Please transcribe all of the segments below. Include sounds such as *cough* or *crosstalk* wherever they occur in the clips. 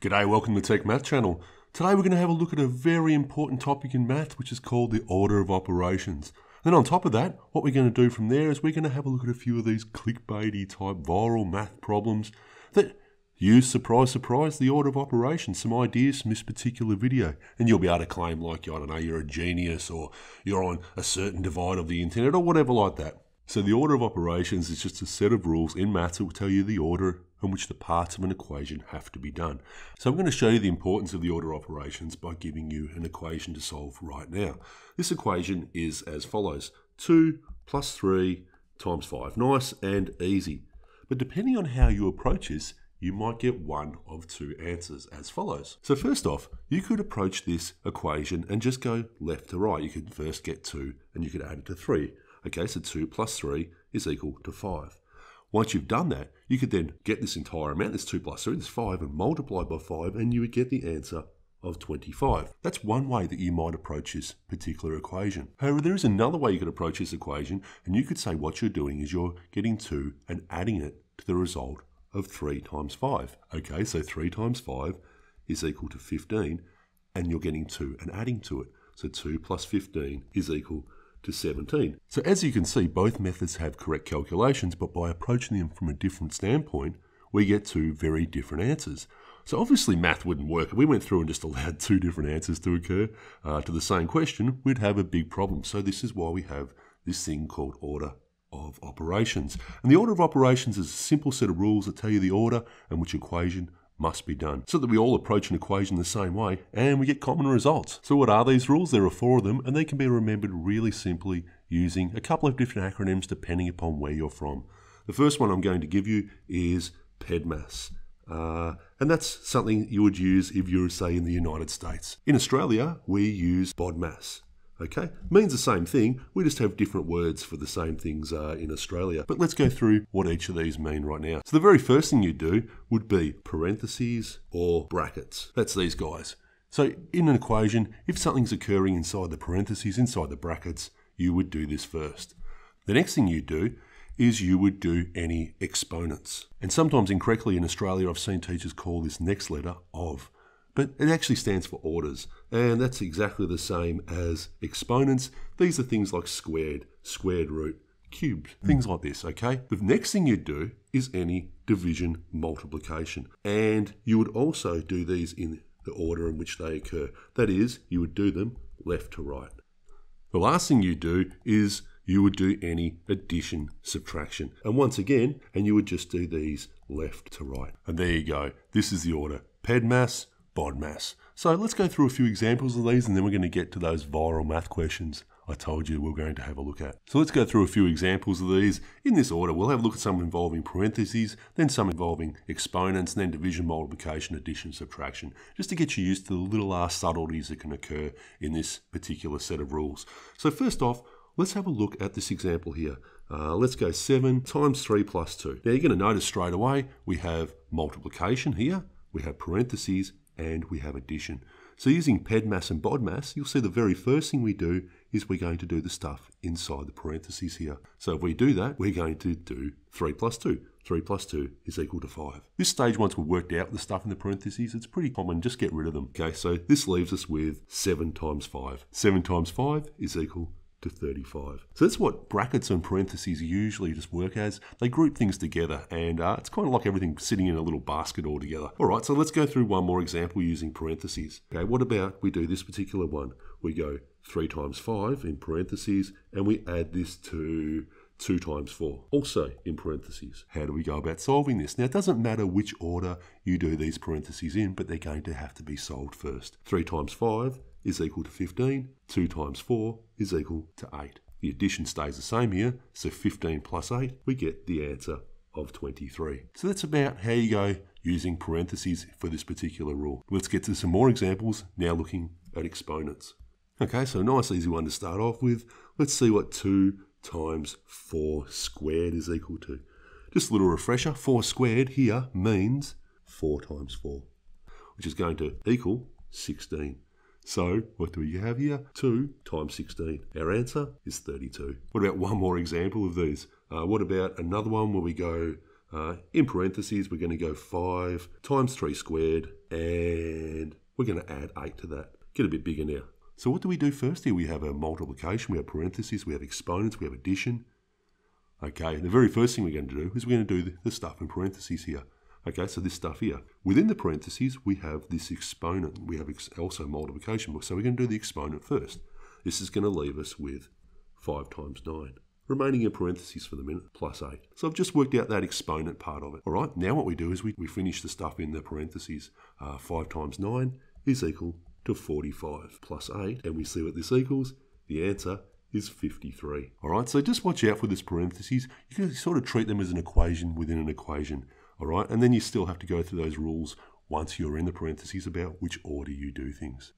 G'day, welcome to the tecmath channel. Today we're going to have a look at a very important topic in math, which is called the order of operations. Then on top of that, what we're going to do from there is we're going to have a look at a few of these clickbaity type viral math problems that use, surprise, surprise, the order of operations, some ideas from this particular video. And you'll be able to claim like, I don't know, you're a genius or you're on a certain divide of the internet or whatever like that. So the order of operations is just a set of rules in maths that will tell you the order in which the parts of an equation have to be done. So I'm going to show you the importance of the order of operations by giving you an equation to solve right now. This equation is as follows. 2 plus 3 times 5. Nice and easy. But depending on how you approach this, you might get one of two answers as follows. So first off, you could approach this equation and just go left to right. You could first get 2 and you could add it to 3. Okay, so 2 plus 3 is equal to 5. Once you've done that, you could then get this entire amount, this 2 plus 3, this 5, and multiply by 5, and you would get the answer of 25. That's one way that you might approach this particular equation. However, there is another way you could approach this equation, and you could say what you're doing is you're getting 2 and adding it to the result of 3 times 5. Okay, so 3 times 5 is equal to 15, and you're getting 2 and adding to it. So 2 plus 15 is equal to 17. So as you can see, both methods have correct calculations, but by approaching them from a different standpoint, we get two very different answers. So obviously math wouldn't work. If we went through and just allowed two different answers to occur uh, to the same question, we'd have a big problem. So this is why we have this thing called order of operations. And the order of operations is a simple set of rules that tell you the order and which equation must be done so that we all approach an equation the same way and we get common results. So what are these rules? There are four of them and they can be remembered really simply using a couple of different acronyms depending upon where you're from. The first one I'm going to give you is PEDMAS. Uh, and that's something you would use if you were, say, in the United States. In Australia, we use BODMAS. Okay, means the same thing. We just have different words for the same things uh, in Australia. But let's go through what each of these mean right now. So the very first thing you do would be parentheses or brackets. That's these guys. So in an equation, if something's occurring inside the parentheses, inside the brackets, you would do this first. The next thing you do is you would do any exponents. And sometimes incorrectly in Australia, I've seen teachers call this next letter of but it actually stands for orders, and that's exactly the same as exponents. These are things like squared, squared root, cubed, things like this, okay? The next thing you do is any division multiplication, and you would also do these in the order in which they occur. That is, you would do them left to right. The last thing you do is you would do any addition, subtraction. And once again, and you would just do these left to right. And there you go. This is the order. PEDMAS, BODMAS. So let's go through a few examples of these and then we're going to get to those viral math questions I told you we're going to have a look at. So let's go through a few examples of these. In this order, we'll have a look at some involving parentheses, then some involving exponents, and then division, multiplication, addition, subtraction, just to get you used to the little r subtleties that can occur in this particular set of rules. So first off, let's have a look at this example here. Uh, let's go 7 times 3 plus 2. Now you're going to notice straight away we have multiplication here, we have parentheses, and we have addition. So using PEDMAS and BODMAS, you'll see the very first thing we do is we're going to do the stuff inside the parentheses here. So if we do that, we're going to do 3 plus 2. 3 plus 2 is equal to 5. This stage, once we've worked out the stuff in the parentheses, it's pretty common, just get rid of them. Okay, so this leaves us with 7 times 5. 7 times 5 is equal to 35. So that's what brackets and parentheses usually just work as. They group things together and uh, it's kind of like everything sitting in a little basket all together. All right, so let's go through one more example using parentheses. Okay, what about we do this particular one? We go 3 times 5 in parentheses and we add this to 2 times 4, also in parentheses. How do we go about solving this? Now, it doesn't matter which order you do these parentheses in, but they're going to have to be solved first. 3 times 5 is equal to 15. 2 times 4 is equal to 8. The addition stays the same here, so 15 plus 8, we get the answer of 23. So that's about how you go using parentheses for this particular rule. Let's get to some more examples, now looking at exponents. Okay, so nice easy one to start off with. Let's see what 2 times 4 squared is equal to. Just a little refresher, 4 squared here means 4 times 4, which is going to equal 16. So what do we have here? 2 times 16. Our answer is 32. What about one more example of these? Uh, what about another one where we go Uh, in parentheses, we're going to go 5 times 3 squared, and we're going to add 8 to that. Get a bit bigger now. So what do we do first here? We have a multiplication, we have parentheses, we have exponents, we have addition. Okay, the very first thing we're going to do is we're going to do the stuff in parentheses here. Okay, so this stuff here. Within the parentheses, we have this exponent. We have also multiplication. So we're going to do the exponent first. This is going to leave us with 5 times 9 remaining in parentheses for the minute, plus 8. So I've just worked out that exponent part of it. All right, now what we do is we, we finish the stuff in the parentheses. Uh, 5 times 9 is equal to 45 plus 8, and we see what this equals. The answer is 53. All right, so just watch out for this parentheses. You can sort of treat them as an equation within an equation. All right, and then you still have to go through those rules once you're in the parentheses about which order you do things.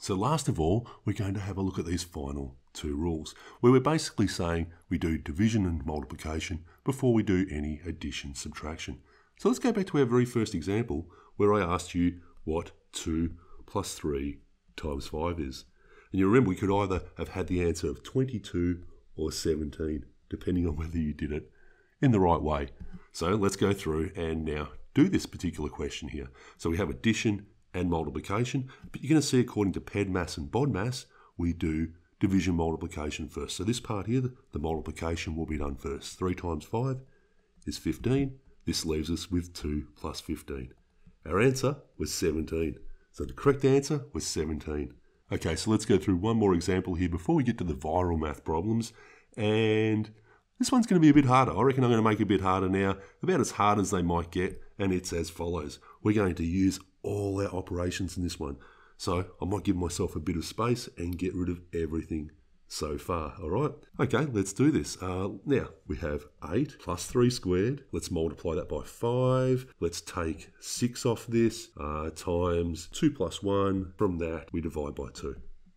So last of all, we're going to have a look at these final two rules, where we're basically saying we do division and multiplication before we do any addition, subtraction. So let's go back to our very first example, where I asked you what 2 plus 3 times 5 is. And you remember we could either have had the answer of 22 or 17, depending on whether you did it in the right way. So let's go through and now do this particular question here. So we have addition and multiplication, but you're going to see according to PEDMAS and BODMAS, we do division multiplication first. So this part here, the multiplication will be done first. 3 times 5 is 15. This leaves us with 2 plus 15. Our answer was 17. So the correct answer was 17. Okay, so let's go through one more example here before we get to the viral math problems. And this one's going to be a bit harder. I reckon I'm going to make it a bit harder now, about as hard as they might get. And it's as follows. We're going to use all our operations in this one. So I might give myself a bit of space and get rid of everything so far. All right. Okay, let's do this. Uh, now we have 8 plus 3 squared. Let's multiply that by 5. Let's take 6 off this uh, times 2 plus 1. From that, we divide by 2.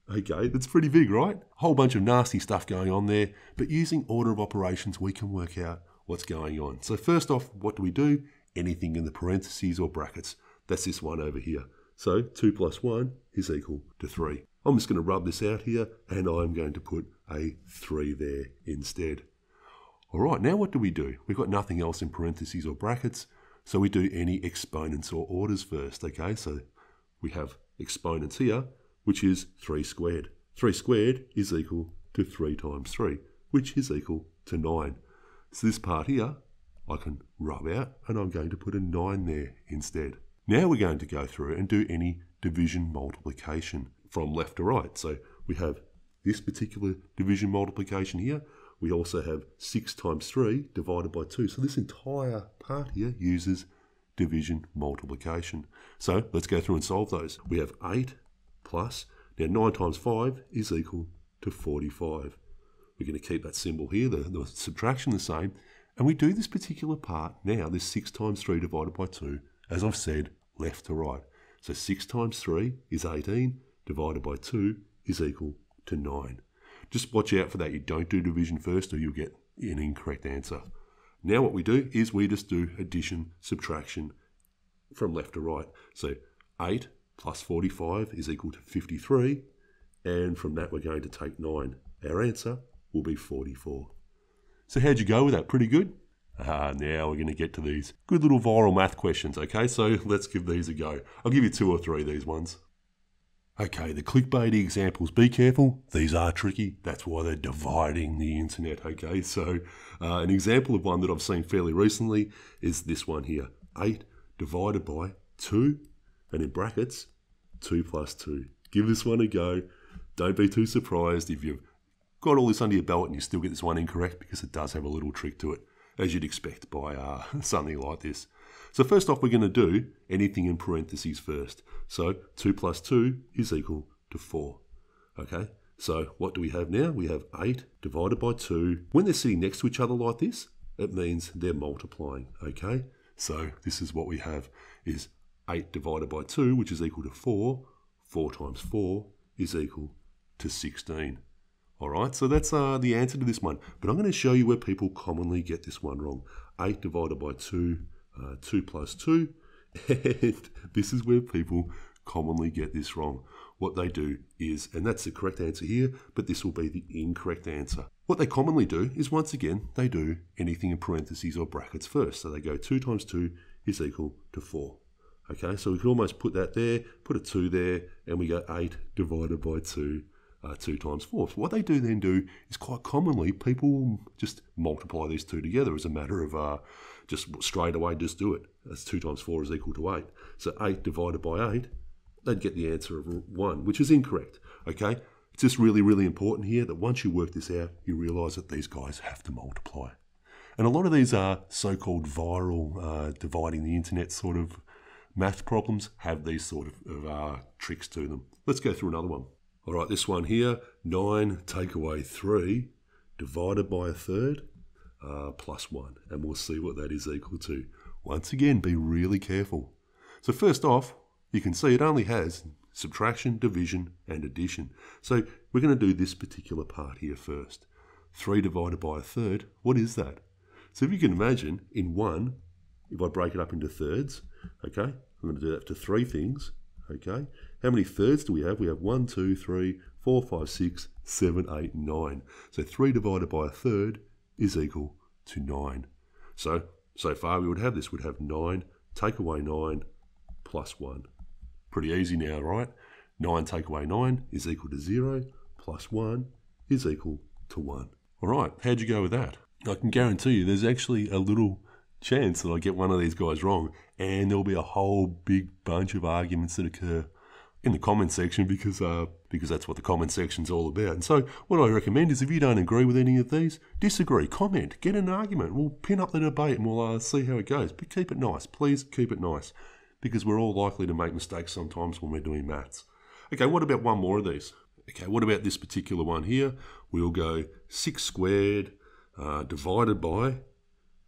Okay, that's pretty big, right? A whole bunch of nasty stuff going on there, but using order of operations, we can work out what's going on. So first off, what do we do? Anything in the parentheses or brackets. That's this one over here. So 2 plus 1 is equal to 3. I'm just going to rub this out here and I'm going to put a 3 there instead. All right, now what do we do? We've got nothing else in parentheses or brackets, so we do any exponents or orders first, okay? So we have exponents here, which is 3 squared. 3 squared is equal to 3 times 3, which is equal to 9. So this part here, I can rub out, and I'm going to put a 9 there instead. Now we're going to go through and do any division multiplication from left to right. So we have this particular division multiplication here. We also have 6 times 3 divided by 2. So this entire part here uses division multiplication. So let's go through and solve those. We have 8 plus, now 9 times 5 is equal to 45. We're going to keep that symbol here, the, the subtraction the same. And we do this particular part now, this 6 times 3 divided by 2, as I've said, left to right. So 6 times 3 is 18, divided by 2 is equal to 9. Just watch out for that. You don't do division first or you'll get an incorrect answer. Now what we do is we just do addition, subtraction from left to right. So 8 plus 45 is equal to 53. And from that we're going to take 9. Our answer will be 44. So how'd you go with that? Pretty good? Ah, now we're going to get to these good little viral math questions, okay? So let's give these a go. I'll give you two or three of these ones. Okay, the clickbaity examples, be careful. These are tricky. That's why they're dividing the internet, okay? So, uh, an example of one that I've seen fairly recently is this one here 8 divided by 2, and in brackets, 2 plus 2. Give this one a go. Don't be too surprised if you've got all this under your belt and you still get this one incorrect because it does have a little trick to it as you'd expect by uh, *laughs* something like this. So first off, we're going to do anything in parentheses first. So 2 plus 2 is equal to 4. Okay, so what do we have now? We have 8 divided by 2. When they're sitting next to each other like this, it means they're multiplying. Okay, so this is what we have is 8 divided by 2, which is equal to 4. 4 times 4 is equal to 16. All right, so that's uh, the answer to this one. But I'm going to show you where people commonly get this one wrong. 8 divided by 2, uh, 2 plus 2. *laughs* And this is where people commonly get this wrong. What they do is, and that's the correct answer here, but this will be the incorrect answer. What they commonly do is once again, they do anything in parentheses or brackets first. So they go 2 times 2 is equal to 4. Okay, so we can almost put that there, put a 2 there, and we go 8 divided by 2, uh, 2 times 4. So what they do then do is quite commonly people just multiply these two together as a matter of uh, just straight away just do it. That's 2 times 4 is equal to 8. So 8 divided by 8, they'd get the answer of 1, which is incorrect. Okay, it's just really, really important here that once you work this out, you realise that these guys have to multiply. And a lot of these are so-called viral, uh, dividing the internet sort of math problems have these sort of, of uh, tricks to them. Let's go through another one. All right, this one here, 9 take away 3 divided by a third uh, plus 1. And we'll see what that is equal to. Once again, be really careful. So first off, you can see it only has subtraction, division, and addition. So we're going to do this particular part here first. 3 divided by a third, what is that? So if you can imagine, in 1, if I break it up into thirds, okay, I'm going to do that to three things, okay. How many thirds do we have? We have 1, 2, 3, 4, 5, 6, 7, 8, 9. So 3 divided by a third is equal to 9. So, so far we would have this, we'd have 9, take away 9, plus 1. Pretty easy now, right? 9 take away 9 is equal to 0, plus 1 is equal to 1. All right, how'd you go with that? I can guarantee you there's actually a little chance that I get one of these guys wrong, and there'll be a whole big bunch of arguments that occur in the comment section because uh, because that's what the comment section's all about. And so, what I recommend is if you don't agree with any of these, disagree, comment, get an argument. We'll pin up the debate and we'll uh, see how it goes. But keep it nice, please keep it nice because we're all likely to make mistakes sometimes when we're doing maths. Okay, what about one more of these? Okay, what about this particular one here? We'll go 6 squared uh, divided by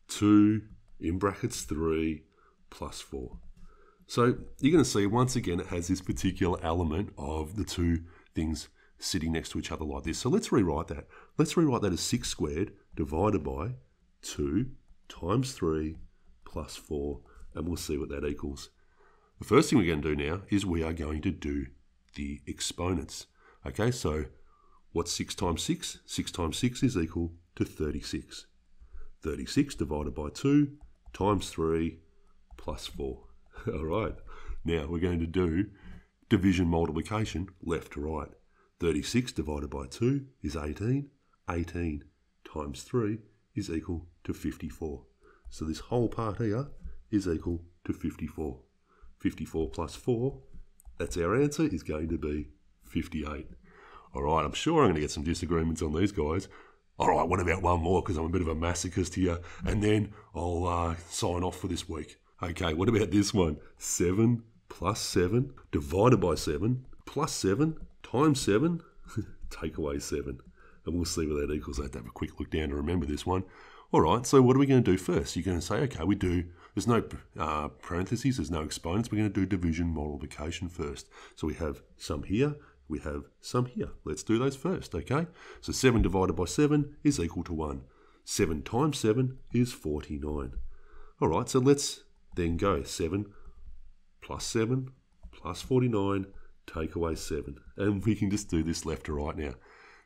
2 in brackets 3 plus 4. So you're going to see once again it has this particular element of the two things sitting next to each other like this. So let's rewrite that. Let's rewrite that as 6 squared divided by 2 times 3 plus 4 and we'll see what that equals. The first thing we're going to do now is we are going to do the exponents. Okay, so what's 6 times 6? 6 times 6 is equal to 36. 36 divided by 2 times 3 plus 4. *laughs* All right, now we're going to do division multiplication left to right. 36 divided by 2 is 18. 18 times 3 is equal to 54. So this whole part here is equal to 54. 54 plus 4, that's our answer, is going to be 58. All right, I'm sure I'm going to get some disagreements on these guys. All right, what about one more? Because I'm a bit of a masochist here. And then I'll uh, sign off for this week. Okay, what about this one? 7 plus 7 divided by 7 plus 7 times 7 *laughs* take away 7. And we'll see what that equals. I have to have a quick look down to remember this one. All right, so what are we going to do first? You're going to say, okay, we do there's no uh, parentheses, there's no exponents. We're going to do division multiplication first. So we have some here, we have some here. Let's do those first, okay? So 7 divided by 7 is equal to 1. 7 times 7 is 49. All right, so let's then go 7 plus 7 plus 49, take away 7. And we can just do this left to right now.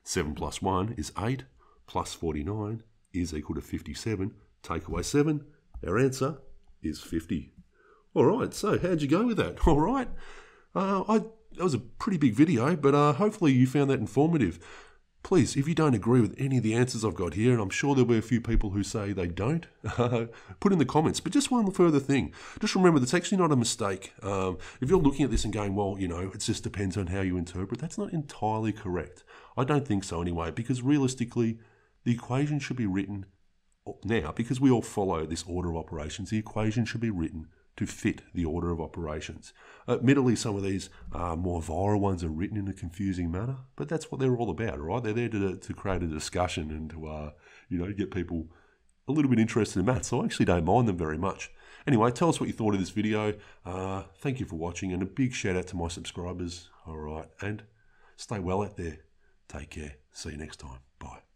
7 plus 1 is 8, plus 49 is equal to 57. Take away 7, our answer is 50. All right, so how'd you go with that? *laughs* All right. Uh, I, that was a pretty big video, but uh, hopefully you found that informative. Please, if you don't agree with any of the answers I've got here, and I'm sure there'll be a few people who say they don't, *laughs* put in the comments. But just one further thing. Just remember, that's actually not a mistake. Um, if you're looking at this and going, well, you know, it just depends on how you interpret, that's not entirely correct. I don't think so anyway, because realistically, the equation should be written now, because we all follow this order of operations, the equation should be written to fit the order of operations. Admittedly, some of these uh, more viral ones are written in a confusing manner, but that's what they're all about, right? They're there to, to create a discussion and to, uh, you know, get people a little bit interested in maths. So I actually don't mind them very much. Anyway, tell us what you thought of this video. Uh, thank you for watching, and a big shout out to my subscribers. All right, and stay well out there. Take care. See you next time. Bye.